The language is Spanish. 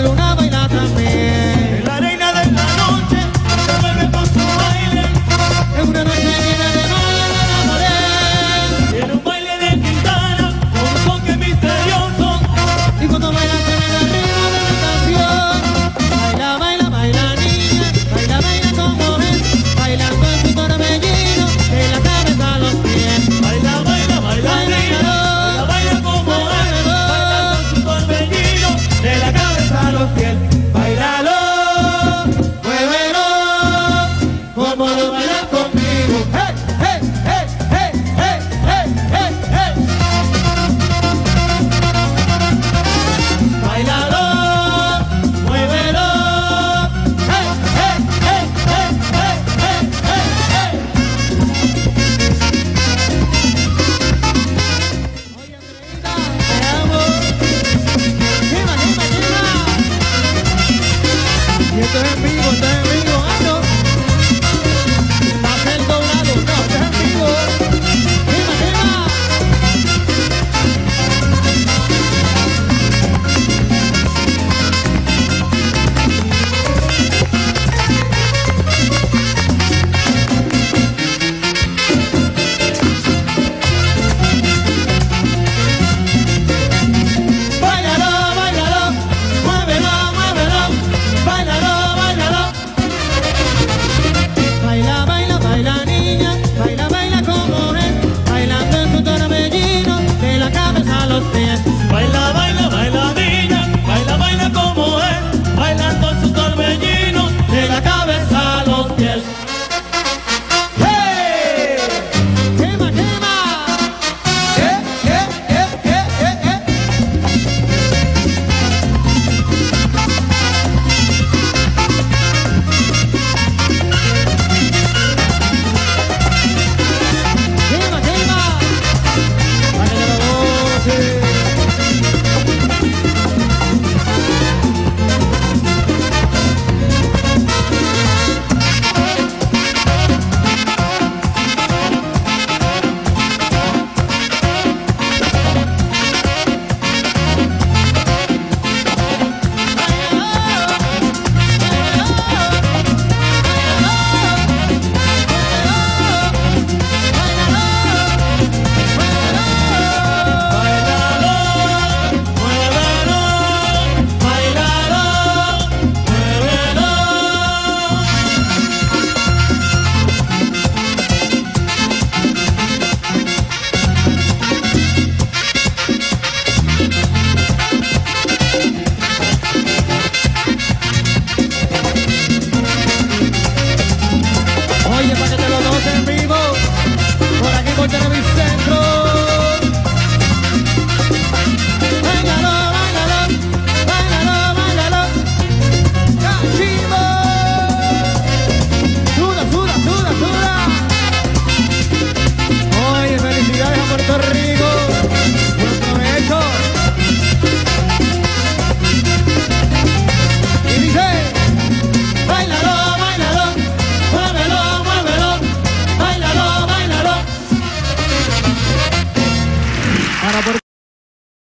luna